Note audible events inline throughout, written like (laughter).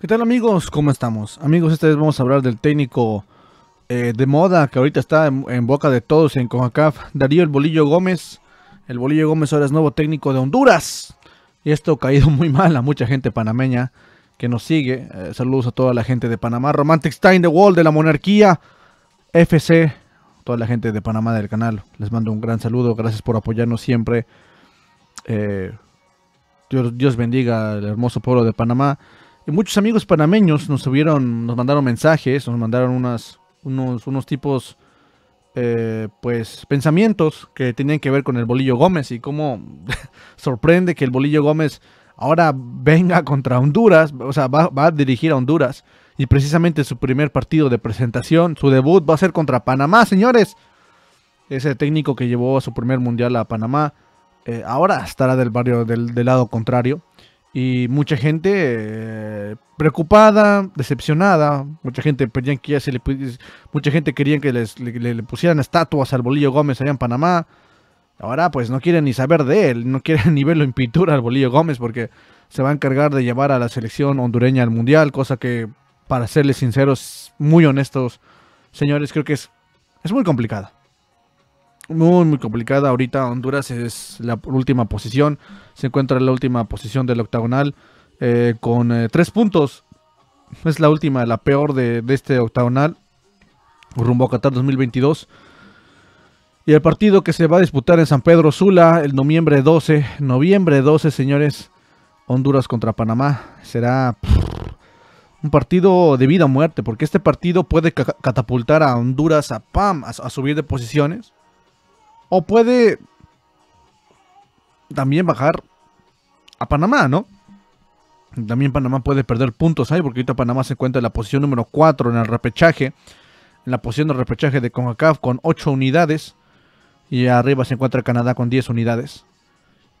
¿Qué tal amigos? ¿Cómo estamos? Amigos, esta vez vamos a hablar del técnico eh, de moda que ahorita está en, boca de todos en CONCACAF, Darío el Bolillo Gómez. El Bolillo Gómez ahora es nuevo técnico de Honduras. Y esto ha caído (laughs) muy mal a mucha gente panameña que nos sigue. Eh, saludos a toda la gente de Panamá. Romantic Stein The Wall de la Monarquía. FC. Toda la gente de Panamá del canal. Les mando un gran saludo. Gracias por apoyarnos siempre. Eh, Dios, Dios bendiga al hermoso pueblo de Panamá. Y muchos amigos panameños nos subieron, nos mandaron mensajes, nos mandaron unas, unos, unos tipos, eh, pues, pensamientos que tenían que ver con el Bolillo Gómez y cómo (laughs) sorprende que el Bolillo Gómez ahora venga contra Honduras, o sea, va, a dirigir a Honduras y precisamente su primer partido de presentación, su debut va a ser contra Panamá, señores. Ese técnico que llevó a su primer mundial a Panamá, eh, ahora estará del barrio del, lado contrario. Y mucha gente eh, preocupada, decepcionada, mucha gente pedía que ya se le mucha gente quería que les, le, pusieran estatuas al Bolillo Gómez allá en Panamá. Ahora pues no quieren ni saber de él, no quieren (laughs) ni verlo en pintura al Bolillo Gómez porque se va a encargar de llevar a la selección hondureña al Mundial, cosa que para serles sinceros, muy honestos, señores, creo que es, es muy complicada muy, muy complicada. Ahorita Honduras es la última posición. Se encuentra en la última posición del octagonal eh, con eh, tres puntos. Es la última, la peor de, de, este octagonal. Rumbo a Qatar 2022. Y el partido que se va a disputar en San Pedro Sula el noviembre 12. Noviembre 12, señores. Honduras contra Panamá. Será un partido de vida o muerte. Porque este partido puede catapultar a Honduras a PAM a, a subir de posiciones o puede también bajar a Panamá, ¿no? También Panamá puede perder puntos ahí, porque ahorita Panamá se encuentra en la posición número 4 en el repechaje. En la posición de repechaje de CONCACAF con 8 unidades. Y arriba se encuentra Canadá con 10 unidades.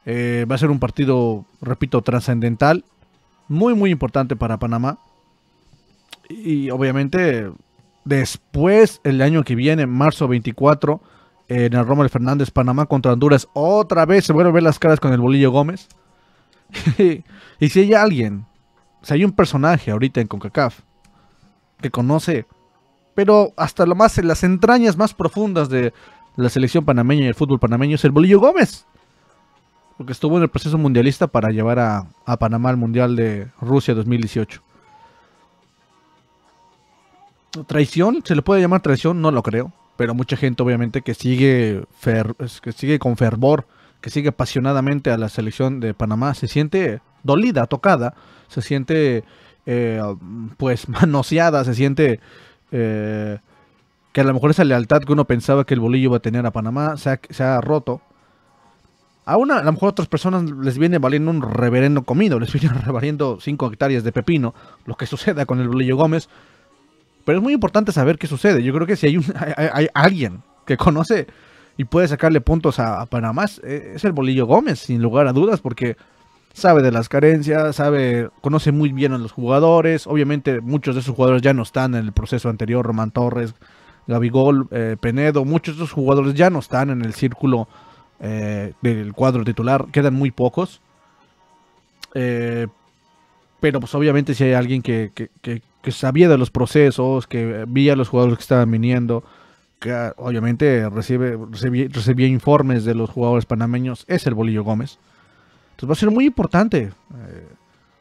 Eh, va a ser un partido, repito, trascendental. Muy, muy importante para Panamá. Y obviamente, después, el año que viene, marzo 24 en el Rommel Fernández, Panamá contra Honduras. Otra vez se vuelven a ver las caras con el Bolillo Gómez. (laughs) y si hay alguien, si hay un personaje ahorita en CONCACAF que conoce, pero hasta lo más en las entrañas más profundas de la selección panameña y el fútbol panameño es el Bolillo Gómez. Porque estuvo en el proceso mundialista para llevar a, Panamá al Mundial de Rusia 2018. ¿Traición? ¿Se le puede llamar traición? No lo creo pero mucha gente obviamente que sigue, que sigue con fervor, que sigue apasionadamente a la selección de Panamá, se siente dolida, tocada, se siente eh, pues manoseada, se siente eh, que a lo mejor esa lealtad que uno pensaba que el bolillo iba a tener a Panamá se ha, roto. A, una, a lo mejor a otras personas les viene valiendo un reverendo comido, les viene (laughs) valiendo 5 hectáreas de pepino, lo que suceda con el bolillo Gómez, pero es muy importante saber qué sucede. Yo creo que si hay, (laughs) alguien que conoce y puede sacarle puntos a, Panamá, es el Bolillo Gómez, sin lugar a dudas, porque sabe de las carencias, sabe, conoce muy bien a los jugadores. Obviamente, muchos de esos jugadores ya no están en el proceso anterior. Román Torres, Gabigol, eh, Penedo, muchos de esos jugadores ya no están en el círculo eh, del cuadro titular. Quedan muy pocos. Eh, pero pues obviamente si hay alguien que, que, que, sabía de los procesos, que veía a los jugadores que estaban viniendo, que ah, obviamente recibe, recibía, recibía, informes de los jugadores panameños, es el Bolillo Gómez. Entonces va a ser muy importante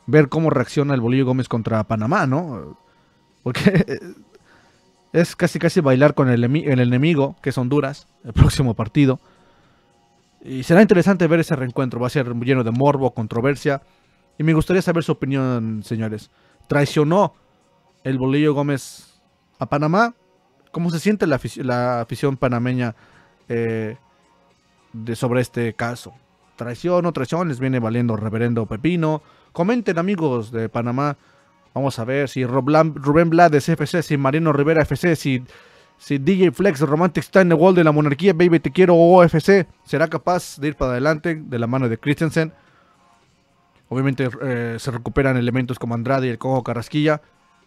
ver cómo reacciona el Bolillo Gómez contra Panamá, ¿no? Porque es casi casi bailar con el, el enemigo, que es Honduras, el próximo partido. Y será interesante ver ese reencuentro, va a ser lleno de morbo, controversia. Y me gustaría saber su opinión, señores. ¿Traicionó el Bolillo Gómez a Panamá. ¿Cómo se siente la, afición, panameña eh, de, sobre este caso? ¿Traición o traición? ¿Les viene valiendo reverendo Pepino? Comenten amigos de Panamá. Vamos a ver si Rubén Blades FC, si Mariano Rivera FC, si, si DJ Flex Romantic está en el wall de la monarquía, baby te quiero OFC, será capaz de ir para adelante de la mano de Christensen. Obviamente eh, se recuperan elementos como Andrade y el Cojo Carrasquilla.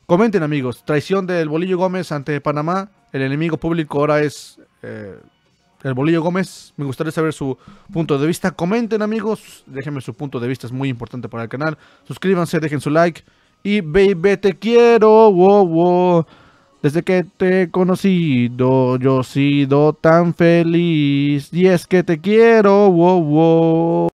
Comenten amigos, traición del Bolillo Gómez ante Panamá. El enemigo público ahora es eh, el Bolillo Gómez. Me gustaría saber su punto de vista. Comenten amigos, déjenme su punto de vista, es muy importante para el canal. Suscríbanse, dejen su like. Y baby, te quiero, wow, wow. Desde que te he conocido, yo he sido tan feliz. Y es que te quiero, wow, wow.